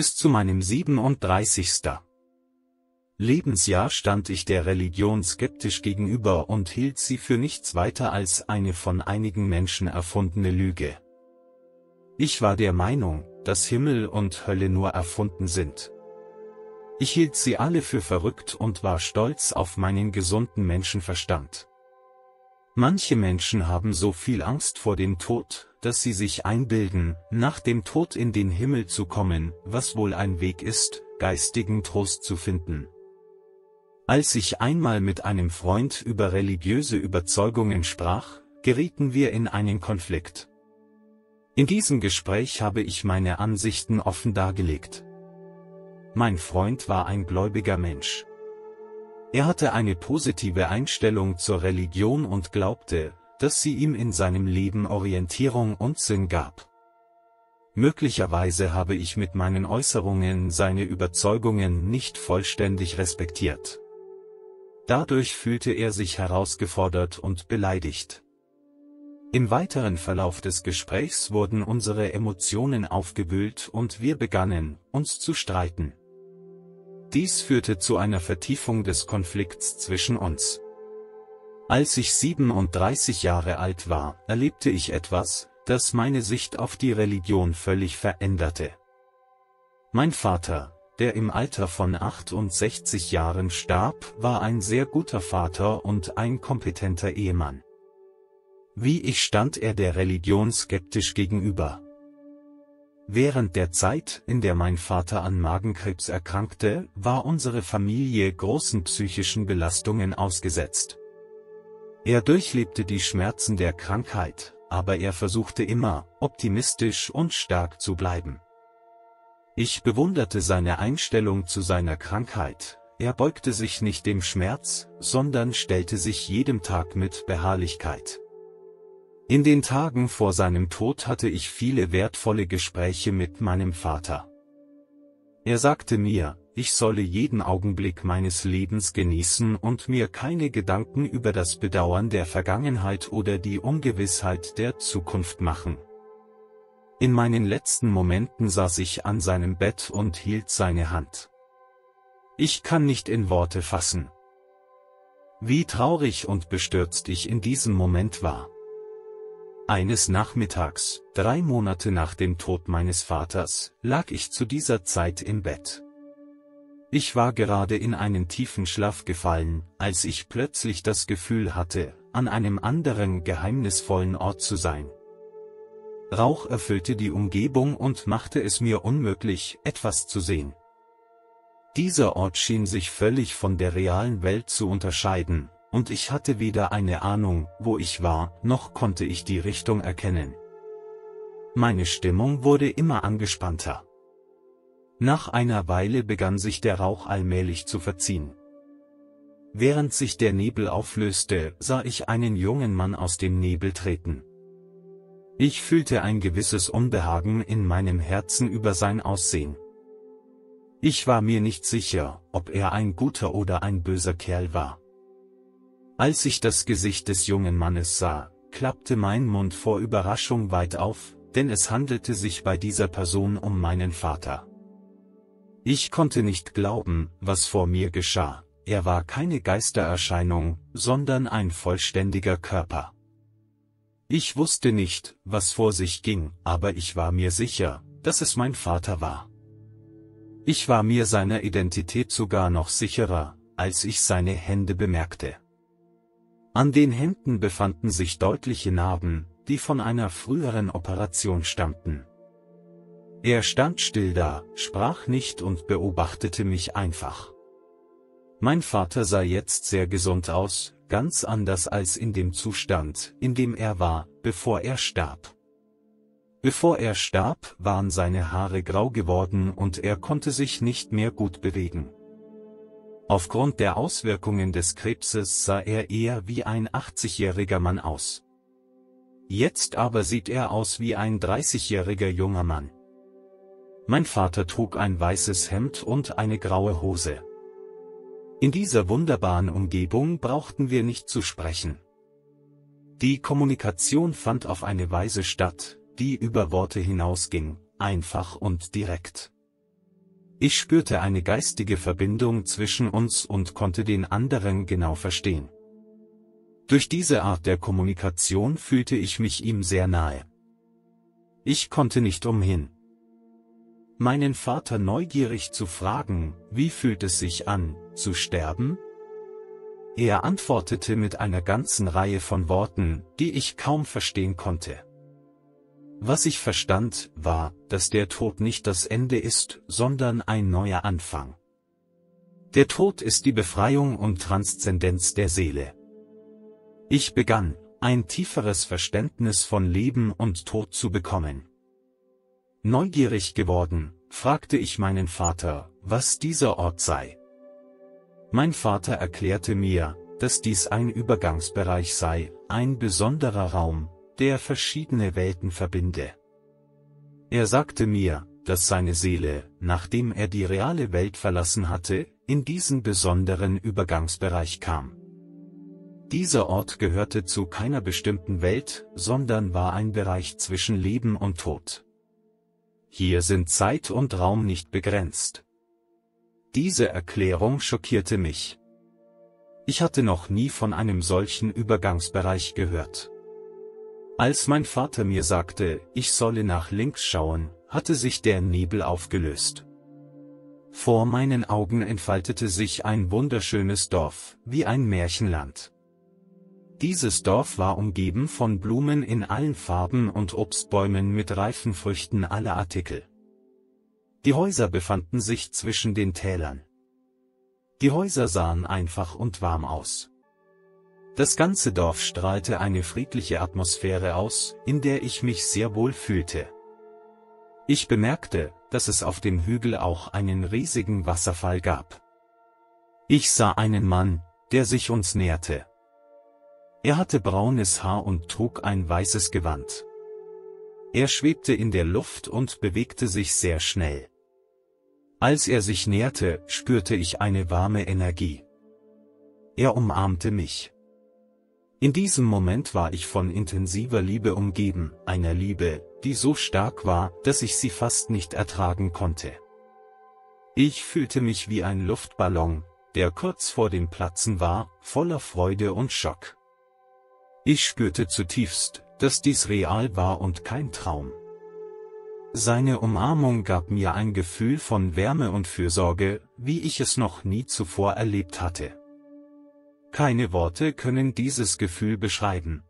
Bis zu meinem 37. Lebensjahr stand ich der Religion skeptisch gegenüber und hielt sie für nichts weiter als eine von einigen Menschen erfundene Lüge. Ich war der Meinung, dass Himmel und Hölle nur erfunden sind. Ich hielt sie alle für verrückt und war stolz auf meinen gesunden Menschenverstand. Manche Menschen haben so viel Angst vor dem Tod, dass sie sich einbilden, nach dem Tod in den Himmel zu kommen, was wohl ein Weg ist, geistigen Trost zu finden. Als ich einmal mit einem Freund über religiöse Überzeugungen sprach, gerieten wir in einen Konflikt. In diesem Gespräch habe ich meine Ansichten offen dargelegt. Mein Freund war ein gläubiger Mensch. Er hatte eine positive Einstellung zur Religion und glaubte, dass sie ihm in seinem Leben Orientierung und Sinn gab. Möglicherweise habe ich mit meinen Äußerungen seine Überzeugungen nicht vollständig respektiert. Dadurch fühlte er sich herausgefordert und beleidigt. Im weiteren Verlauf des Gesprächs wurden unsere Emotionen aufgewühlt und wir begannen, uns zu streiten. Dies führte zu einer Vertiefung des Konflikts zwischen uns. Als ich 37 Jahre alt war, erlebte ich etwas, das meine Sicht auf die Religion völlig veränderte. Mein Vater, der im Alter von 68 Jahren starb, war ein sehr guter Vater und ein kompetenter Ehemann. Wie ich stand er der Religion skeptisch gegenüber. Während der Zeit, in der mein Vater an Magenkrebs erkrankte, war unsere Familie großen psychischen Belastungen ausgesetzt. Er durchlebte die Schmerzen der Krankheit, aber er versuchte immer, optimistisch und stark zu bleiben. Ich bewunderte seine Einstellung zu seiner Krankheit, er beugte sich nicht dem Schmerz, sondern stellte sich jedem Tag mit Beharrlichkeit. In den Tagen vor seinem Tod hatte ich viele wertvolle Gespräche mit meinem Vater. Er sagte mir, ich solle jeden Augenblick meines Lebens genießen und mir keine Gedanken über das Bedauern der Vergangenheit oder die Ungewissheit der Zukunft machen. In meinen letzten Momenten saß ich an seinem Bett und hielt seine Hand. Ich kann nicht in Worte fassen. Wie traurig und bestürzt ich in diesem Moment war. Eines Nachmittags, drei Monate nach dem Tod meines Vaters, lag ich zu dieser Zeit im Bett. Ich war gerade in einen tiefen Schlaf gefallen, als ich plötzlich das Gefühl hatte, an einem anderen geheimnisvollen Ort zu sein. Rauch erfüllte die Umgebung und machte es mir unmöglich, etwas zu sehen. Dieser Ort schien sich völlig von der realen Welt zu unterscheiden, und ich hatte weder eine Ahnung, wo ich war, noch konnte ich die Richtung erkennen. Meine Stimmung wurde immer angespannter. Nach einer Weile begann sich der Rauch allmählich zu verziehen. Während sich der Nebel auflöste, sah ich einen jungen Mann aus dem Nebel treten. Ich fühlte ein gewisses Unbehagen in meinem Herzen über sein Aussehen. Ich war mir nicht sicher, ob er ein guter oder ein böser Kerl war. Als ich das Gesicht des jungen Mannes sah, klappte mein Mund vor Überraschung weit auf, denn es handelte sich bei dieser Person um meinen Vater. Ich konnte nicht glauben, was vor mir geschah, er war keine Geistererscheinung, sondern ein vollständiger Körper. Ich wusste nicht, was vor sich ging, aber ich war mir sicher, dass es mein Vater war. Ich war mir seiner Identität sogar noch sicherer, als ich seine Hände bemerkte. An den Händen befanden sich deutliche Narben, die von einer früheren Operation stammten. Er stand still da, sprach nicht und beobachtete mich einfach. Mein Vater sah jetzt sehr gesund aus, ganz anders als in dem Zustand, in dem er war, bevor er starb. Bevor er starb, waren seine Haare grau geworden und er konnte sich nicht mehr gut bewegen. Aufgrund der Auswirkungen des Krebses sah er eher wie ein 80-jähriger Mann aus. Jetzt aber sieht er aus wie ein 30-jähriger junger Mann. Mein Vater trug ein weißes Hemd und eine graue Hose. In dieser wunderbaren Umgebung brauchten wir nicht zu sprechen. Die Kommunikation fand auf eine Weise statt, die über Worte hinausging, einfach und direkt. Ich spürte eine geistige Verbindung zwischen uns und konnte den anderen genau verstehen. Durch diese Art der Kommunikation fühlte ich mich ihm sehr nahe. Ich konnte nicht umhin. Meinen Vater neugierig zu fragen, wie fühlt es sich an, zu sterben? Er antwortete mit einer ganzen Reihe von Worten, die ich kaum verstehen konnte. Was ich verstand, war, dass der Tod nicht das Ende ist, sondern ein neuer Anfang. Der Tod ist die Befreiung und Transzendenz der Seele. Ich begann, ein tieferes Verständnis von Leben und Tod zu bekommen. Neugierig geworden, fragte ich meinen Vater, was dieser Ort sei. Mein Vater erklärte mir, dass dies ein Übergangsbereich sei, ein besonderer Raum, der verschiedene Welten verbinde. Er sagte mir, dass seine Seele, nachdem er die reale Welt verlassen hatte, in diesen besonderen Übergangsbereich kam. Dieser Ort gehörte zu keiner bestimmten Welt, sondern war ein Bereich zwischen Leben und Tod. Hier sind Zeit und Raum nicht begrenzt. Diese Erklärung schockierte mich. Ich hatte noch nie von einem solchen Übergangsbereich gehört. Als mein Vater mir sagte, ich solle nach links schauen, hatte sich der Nebel aufgelöst. Vor meinen Augen entfaltete sich ein wunderschönes Dorf, wie ein Märchenland. Dieses Dorf war umgeben von Blumen in allen Farben und Obstbäumen mit reifen Früchten aller Artikel. Die Häuser befanden sich zwischen den Tälern. Die Häuser sahen einfach und warm aus. Das ganze Dorf strahlte eine friedliche Atmosphäre aus, in der ich mich sehr wohl fühlte. Ich bemerkte, dass es auf dem Hügel auch einen riesigen Wasserfall gab. Ich sah einen Mann, der sich uns näherte. Er hatte braunes Haar und trug ein weißes Gewand. Er schwebte in der Luft und bewegte sich sehr schnell. Als er sich näherte, spürte ich eine warme Energie. Er umarmte mich. In diesem Moment war ich von intensiver Liebe umgeben, einer Liebe, die so stark war, dass ich sie fast nicht ertragen konnte. Ich fühlte mich wie ein Luftballon, der kurz vor dem Platzen war, voller Freude und Schock. Ich spürte zutiefst, dass dies real war und kein Traum. Seine Umarmung gab mir ein Gefühl von Wärme und Fürsorge, wie ich es noch nie zuvor erlebt hatte. Keine Worte können dieses Gefühl beschreiben.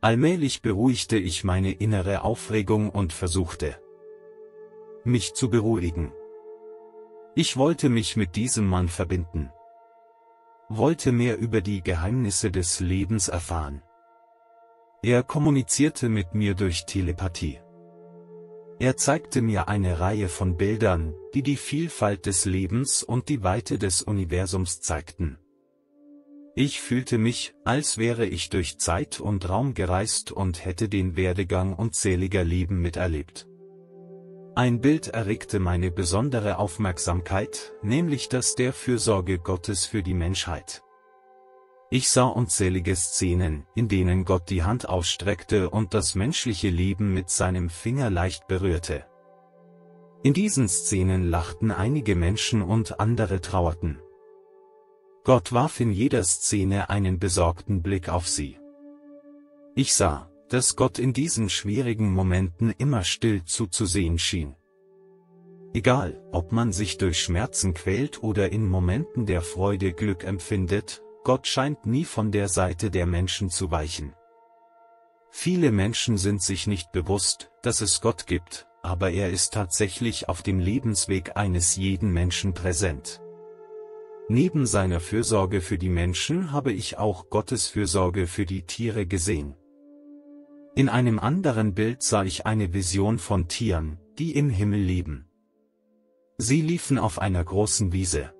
Allmählich beruhigte ich meine innere Aufregung und versuchte, mich zu beruhigen. Ich wollte mich mit diesem Mann verbinden wollte mehr über die Geheimnisse des Lebens erfahren. Er kommunizierte mit mir durch Telepathie. Er zeigte mir eine Reihe von Bildern, die die Vielfalt des Lebens und die Weite des Universums zeigten. Ich fühlte mich, als wäre ich durch Zeit und Raum gereist und hätte den Werdegang unzähliger Leben miterlebt. Ein Bild erregte meine besondere Aufmerksamkeit, nämlich das der Fürsorge Gottes für die Menschheit. Ich sah unzählige Szenen, in denen Gott die Hand ausstreckte und das menschliche Leben mit seinem Finger leicht berührte. In diesen Szenen lachten einige Menschen und andere trauerten. Gott warf in jeder Szene einen besorgten Blick auf sie. Ich sah, dass Gott in diesen schwierigen Momenten immer still zuzusehen schien. Egal, ob man sich durch Schmerzen quält oder in Momenten der Freude Glück empfindet, Gott scheint nie von der Seite der Menschen zu weichen. Viele Menschen sind sich nicht bewusst, dass es Gott gibt, aber er ist tatsächlich auf dem Lebensweg eines jeden Menschen präsent. Neben seiner Fürsorge für die Menschen habe ich auch Gottes Fürsorge für die Tiere gesehen. In einem anderen Bild sah ich eine Vision von Tieren, die im Himmel leben. Sie liefen auf einer großen Wiese.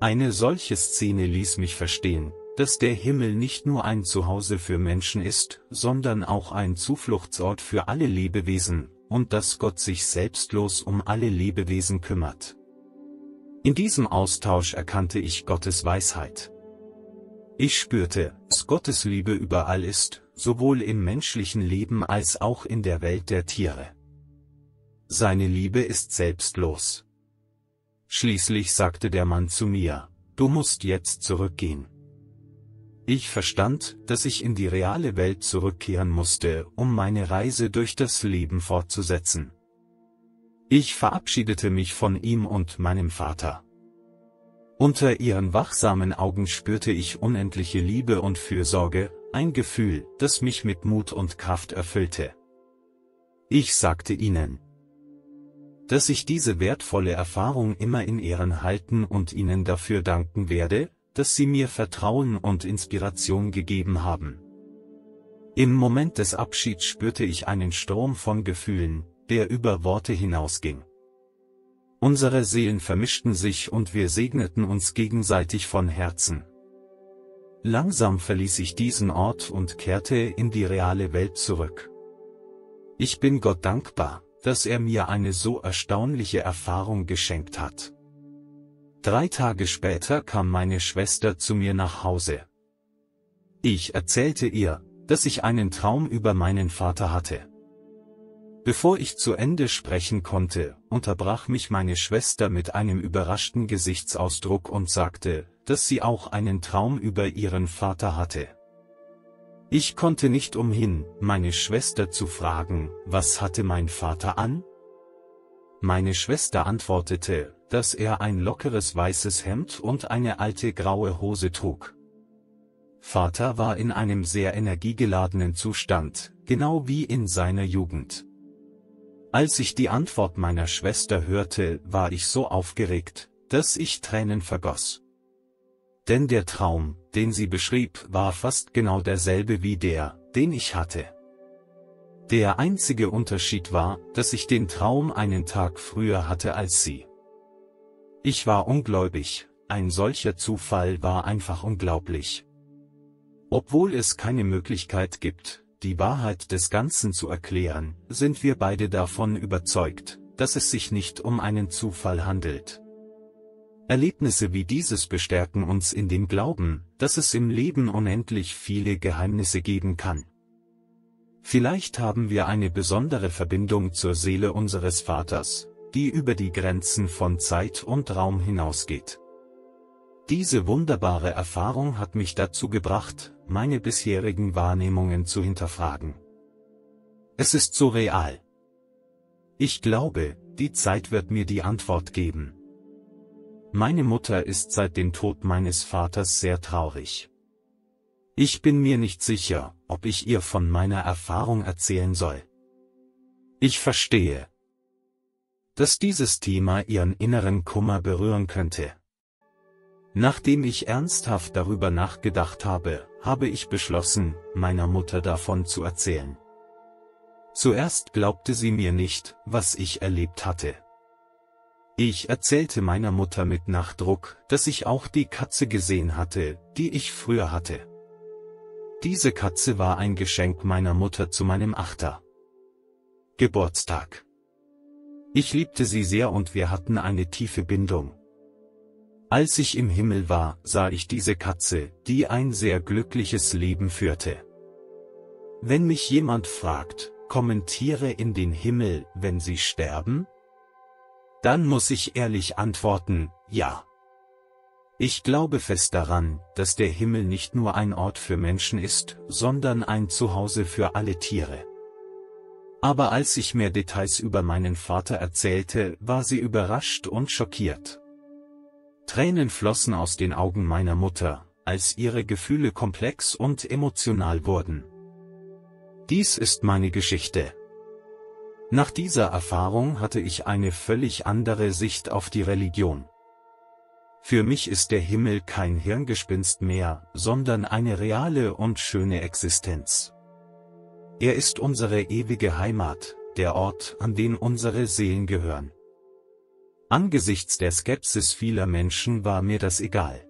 Eine solche Szene ließ mich verstehen, dass der Himmel nicht nur ein Zuhause für Menschen ist, sondern auch ein Zufluchtsort für alle Lebewesen, und dass Gott sich selbstlos um alle Lebewesen kümmert. In diesem Austausch erkannte ich Gottes Weisheit. Ich spürte, dass Gottes Liebe überall ist, sowohl im menschlichen Leben als auch in der Welt der Tiere. Seine Liebe ist selbstlos. Schließlich sagte der Mann zu mir, du musst jetzt zurückgehen. Ich verstand, dass ich in die reale Welt zurückkehren musste, um meine Reise durch das Leben fortzusetzen. Ich verabschiedete mich von ihm und meinem Vater. Unter ihren wachsamen Augen spürte ich unendliche Liebe und Fürsorge, ein Gefühl, das mich mit Mut und Kraft erfüllte. Ich sagte ihnen, dass ich diese wertvolle Erfahrung immer in Ehren halten und ihnen dafür danken werde, dass sie mir Vertrauen und Inspiration gegeben haben. Im Moment des Abschieds spürte ich einen Strom von Gefühlen, der über Worte hinausging. Unsere Seelen vermischten sich und wir segneten uns gegenseitig von Herzen. Langsam verließ ich diesen Ort und kehrte in die reale Welt zurück. Ich bin Gott dankbar, dass er mir eine so erstaunliche Erfahrung geschenkt hat. Drei Tage später kam meine Schwester zu mir nach Hause. Ich erzählte ihr, dass ich einen Traum über meinen Vater hatte. Bevor ich zu Ende sprechen konnte, unterbrach mich meine Schwester mit einem überraschten Gesichtsausdruck und sagte, dass sie auch einen Traum über ihren Vater hatte. Ich konnte nicht umhin, meine Schwester zu fragen, was hatte mein Vater an? Meine Schwester antwortete, dass er ein lockeres weißes Hemd und eine alte graue Hose trug. Vater war in einem sehr energiegeladenen Zustand, genau wie in seiner Jugend. Als ich die Antwort meiner Schwester hörte, war ich so aufgeregt, dass ich Tränen vergoss. Denn der Traum, den sie beschrieb, war fast genau derselbe wie der, den ich hatte. Der einzige Unterschied war, dass ich den Traum einen Tag früher hatte als sie. Ich war ungläubig, ein solcher Zufall war einfach unglaublich. Obwohl es keine Möglichkeit gibt, die Wahrheit des Ganzen zu erklären, sind wir beide davon überzeugt, dass es sich nicht um einen Zufall handelt. Erlebnisse wie dieses bestärken uns in dem Glauben, dass es im Leben unendlich viele Geheimnisse geben kann. Vielleicht haben wir eine besondere Verbindung zur Seele unseres Vaters, die über die Grenzen von Zeit und Raum hinausgeht. Diese wunderbare Erfahrung hat mich dazu gebracht, meine bisherigen Wahrnehmungen zu hinterfragen. Es ist so real. Ich glaube, die Zeit wird mir die Antwort geben. Meine Mutter ist seit dem Tod meines Vaters sehr traurig. Ich bin mir nicht sicher, ob ich ihr von meiner Erfahrung erzählen soll. Ich verstehe, dass dieses Thema ihren inneren Kummer berühren könnte. Nachdem ich ernsthaft darüber nachgedacht habe, habe ich beschlossen, meiner Mutter davon zu erzählen. Zuerst glaubte sie mir nicht, was ich erlebt hatte. Ich erzählte meiner Mutter mit Nachdruck, dass ich auch die Katze gesehen hatte, die ich früher hatte. Diese Katze war ein Geschenk meiner Mutter zu meinem Achter. Geburtstag. Ich liebte sie sehr und wir hatten eine tiefe Bindung. Als ich im Himmel war, sah ich diese Katze, die ein sehr glückliches Leben führte. Wenn mich jemand fragt, kommentiere in den Himmel, wenn sie sterben? Dann muss ich ehrlich antworten, ja. Ich glaube fest daran, dass der Himmel nicht nur ein Ort für Menschen ist, sondern ein Zuhause für alle Tiere. Aber als ich mehr Details über meinen Vater erzählte, war sie überrascht und schockiert. Tränen flossen aus den Augen meiner Mutter, als ihre Gefühle komplex und emotional wurden. Dies ist meine Geschichte. Nach dieser Erfahrung hatte ich eine völlig andere Sicht auf die Religion. Für mich ist der Himmel kein Hirngespinst mehr, sondern eine reale und schöne Existenz. Er ist unsere ewige Heimat, der Ort, an den unsere Seelen gehören. Angesichts der Skepsis vieler Menschen war mir das egal.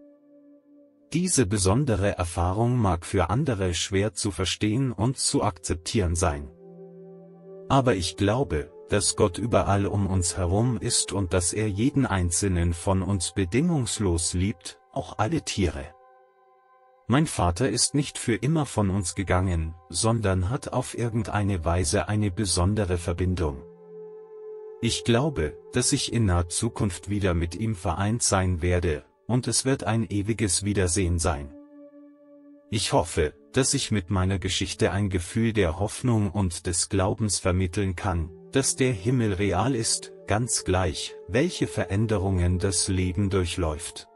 Diese besondere Erfahrung mag für andere schwer zu verstehen und zu akzeptieren sein. Aber ich glaube, dass Gott überall um uns herum ist und dass er jeden einzelnen von uns bedingungslos liebt, auch alle Tiere. Mein Vater ist nicht für immer von uns gegangen, sondern hat auf irgendeine Weise eine besondere Verbindung. Ich glaube, dass ich in naher Zukunft wieder mit ihm vereint sein werde, und es wird ein ewiges Wiedersehen sein. Ich hoffe, dass ich mit meiner Geschichte ein Gefühl der Hoffnung und des Glaubens vermitteln kann, dass der Himmel real ist, ganz gleich, welche Veränderungen das Leben durchläuft.